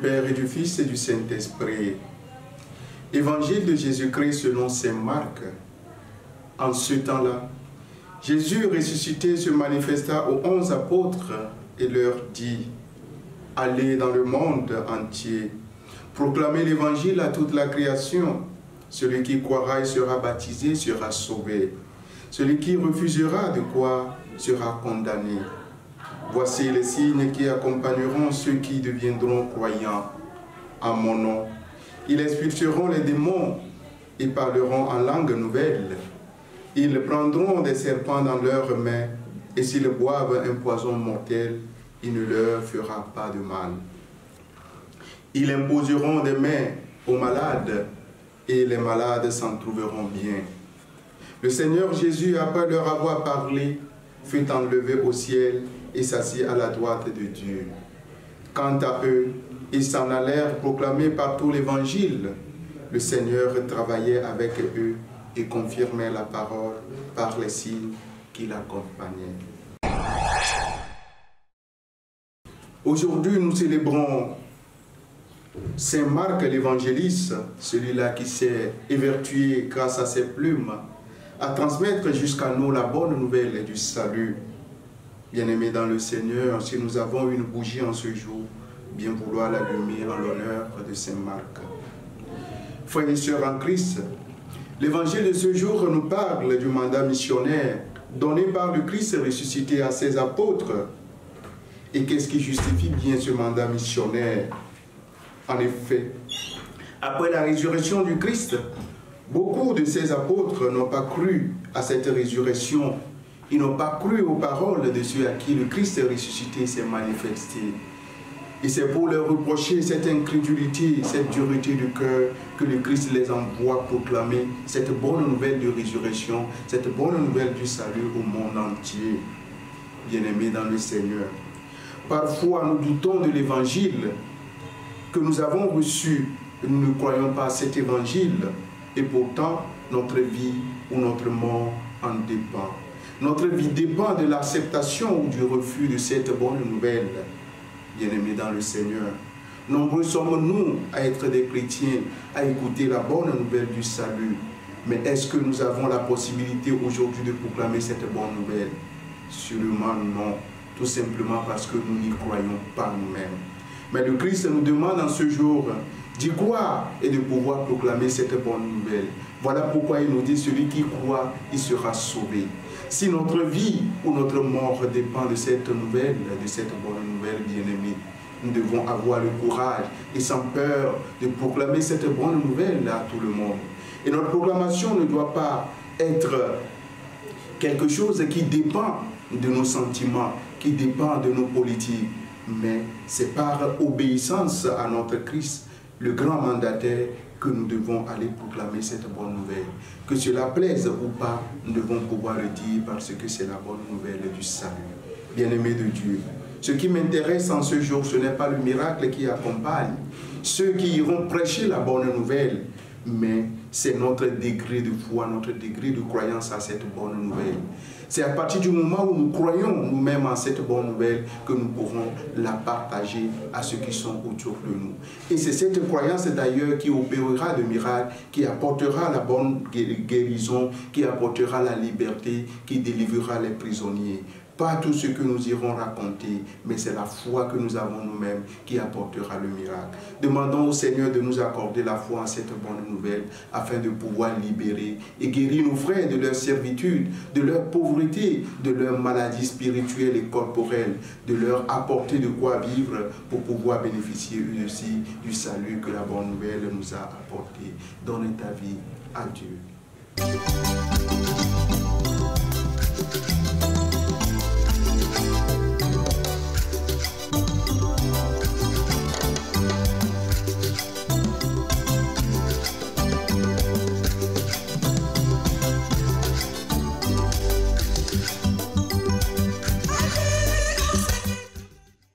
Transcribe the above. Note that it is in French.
Père et du Fils et du Saint-Esprit. Évangile de Jésus-Christ selon Saint Marc. En ce temps-là, Jésus ressuscité se manifesta aux onze apôtres et leur dit, Allez dans le monde entier, proclamez l'évangile à toute la création. Celui qui croira et sera baptisé sera sauvé. Celui qui refusera de croire sera condamné. Voici les signes qui accompagneront ceux qui deviendront croyants. En mon nom, ils expulseront les démons et parleront en langue nouvelle. Ils prendront des serpents dans leurs mains et s'ils boivent un poison mortel, il ne leur fera pas de mal. Ils imposeront des mains aux malades et les malades s'en trouveront bien. Le Seigneur Jésus, après leur avoir parlé, fut enlevé au ciel et s'assit à la droite de Dieu. Quant à eux, ils s'en allèrent proclamer partout l'évangile. Le Seigneur travaillait avec eux et confirmait la parole par les signes qui l'accompagnaient. Aujourd'hui, nous célébrons Saint Marc l'évangéliste, celui-là qui s'est évertué grâce à ses plumes à transmettre jusqu'à nous la bonne nouvelle du salut. Bien-aimés dans le Seigneur, si nous avons une bougie en ce jour, bien vouloir l'allumer en l'honneur de Saint Marc. Frères et sœurs en Christ, l'évangile de ce jour nous parle du mandat missionnaire donné par le Christ ressuscité à ses apôtres. Et qu'est-ce qui justifie bien ce mandat missionnaire? En effet, après la résurrection du Christ, beaucoup de ses apôtres n'ont pas cru à cette résurrection. Ils n'ont pas cru aux paroles de ceux à qui le Christ ressuscité s'est manifesté. Et c'est pour leur reprocher cette incrédulité, cette dureté du cœur que le Christ les envoie proclamer cette bonne nouvelle de résurrection, cette bonne nouvelle du salut au monde entier. Bien-aimés dans le Seigneur. Parfois, nous doutons de l'évangile que nous avons reçu. Nous ne croyons pas à cet évangile. Et pourtant, notre vie ou notre mort en dépend. Notre vie dépend de l'acceptation ou du refus de cette bonne nouvelle bien-aimés dans le Seigneur. Nombreux sommes-nous à être des chrétiens, à écouter la bonne nouvelle du salut. Mais est-ce que nous avons la possibilité aujourd'hui de proclamer cette bonne nouvelle? Sûrement non, tout simplement parce que nous n'y croyons pas nous-mêmes. Mais le Christ nous demande en ce jour d'y croire et de pouvoir proclamer cette bonne nouvelle. Voilà pourquoi il nous dit, celui qui croit, il sera sauvé. Si notre vie ou notre mort dépend de cette nouvelle, de cette bonne nouvelle bien-aimée, nous devons avoir le courage et sans peur de proclamer cette bonne nouvelle à tout le monde. Et notre proclamation ne doit pas être quelque chose qui dépend de nos sentiments, qui dépend de nos politiques, mais c'est par obéissance à notre Christ, le grand mandataire, que nous devons aller proclamer cette bonne nouvelle. Que cela plaise ou pas, nous devons pouvoir le dire parce que c'est la bonne nouvelle du salut. Bien-aimé de Dieu, ce qui m'intéresse en ce jour, ce n'est pas le miracle qui accompagne ceux qui iront prêcher la bonne nouvelle, mais c'est notre degré de foi, notre degré de croyance à cette bonne nouvelle. C'est à partir du moment où nous croyons nous-mêmes en cette bonne nouvelle que nous pourrons la partager à ceux qui sont autour de nous. Et c'est cette croyance d'ailleurs qui opérera de miracles, qui apportera la bonne guérison, qui apportera la liberté, qui délivrera les prisonniers. Pas tout ce que nous irons raconter, mais c'est la foi que nous avons nous-mêmes qui apportera le miracle. Demandons au Seigneur de nous accorder la foi en cette bonne nouvelle afin de pouvoir libérer et guérir nos frères de leur servitude, de leur pauvreté, de leur maladie spirituelle et corporelle, de leur apporter de quoi vivre pour pouvoir bénéficier aussi du salut que la bonne nouvelle nous a apporté. Donne ta vie à Dieu.